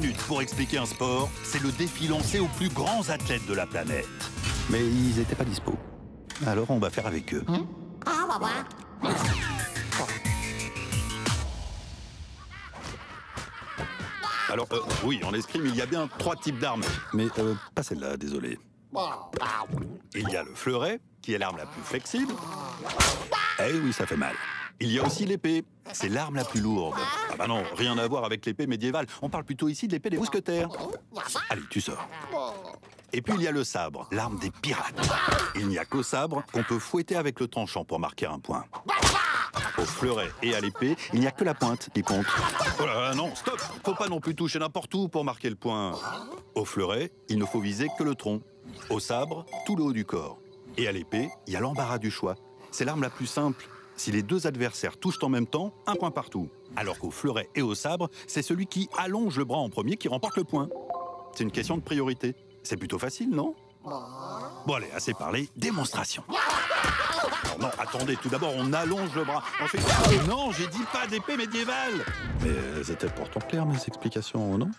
minutes pour expliquer un sport, c'est le défi lancé aux plus grands athlètes de la planète. Mais ils n'étaient pas dispo. Alors on va faire avec eux. Ah, bah, bah. Alors, euh, oui, en escrime, il y a bien trois types d'armes. Mais euh, pas celle-là, désolé. Il y a le fleuret, qui est l'arme la plus flexible. Eh oui, ça fait mal. Il y a aussi l'épée. C'est l'arme la plus lourde. Ah bah non, rien à voir avec l'épée médiévale. On parle plutôt ici de l'épée des mousquetaires. Allez, tu sors. Et puis il y a le sabre, l'arme des pirates. Il n'y a qu'au sabre qu'on peut fouetter avec le tranchant pour marquer un point. Au fleuret et à l'épée, il n'y a que la pointe qui compte. Oh là là, non, stop Faut pas non plus toucher n'importe où pour marquer le point. Au fleuret, il ne faut viser que le tronc. Au sabre, tout le haut du corps. Et à l'épée, il y a l'embarras du choix. C'est l'arme la plus simple. Si les deux adversaires touchent en même temps, un point partout. Alors qu'au fleuret et au sabre, c'est celui qui allonge le bras en premier qui remporte le point. C'est une question de priorité. C'est plutôt facile, non? Bon allez, assez parlé, démonstration. Non, attendez, tout d'abord on allonge le bras. Ensuite, non, j'ai dit pas d'épée médiévale. Mais euh, c'était pourtant clair mes explications, non?